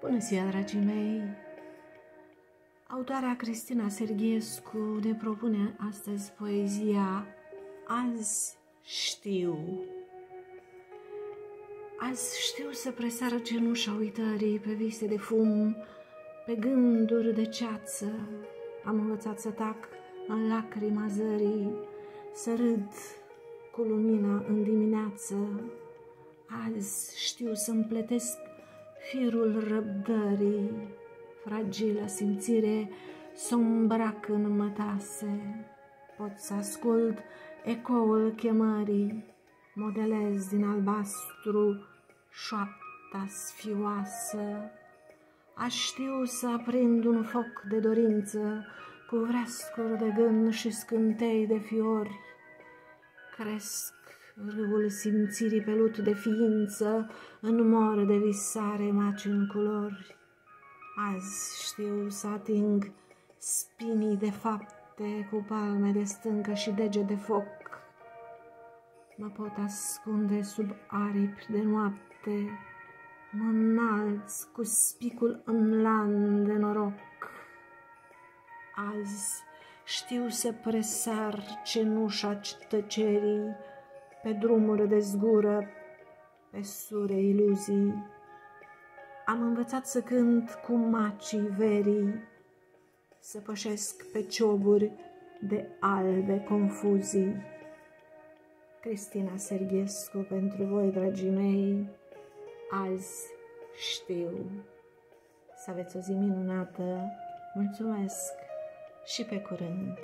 Bună ziua, dragii mei! Autoarea Cristina Sergiescu ne propune astăzi poezia Azi știu. Azi știu să presară cenușa uitării pe vise de fum, pe gânduri de ceață. Am învățat să tac în lacrima zării, să râd cu lumina în dimineață. Azi știu să împletesc firul răbdării, fragilă simțire să îmbrac în mătase. Pot să ascult ecoul chemării, modelez din albastru șoapta sfioasă. Aș știu să aprind un foc de dorință cu vreascuri de gând și scântei de fiori. Cresc râul simțirii pelut de ființă, în mor de visare maci în culori. Azi știu să ating spinii de fapte cu palme de stâncă și dege de foc. Mă pot ascunde sub aripi de noapte, mă înalț cu spicul în lan de noroc. Azi știu să presar cenușa tăcerii, pe drumuri de zgură, pe sure iluzii. Am învățat să cânt cu macii verii, să pășesc pe cioburi de albe confuzii. Cristina Serghescu pentru voi, dragii mei, azi știu. Să aveți o zi minunată, mulțumesc și pe curând!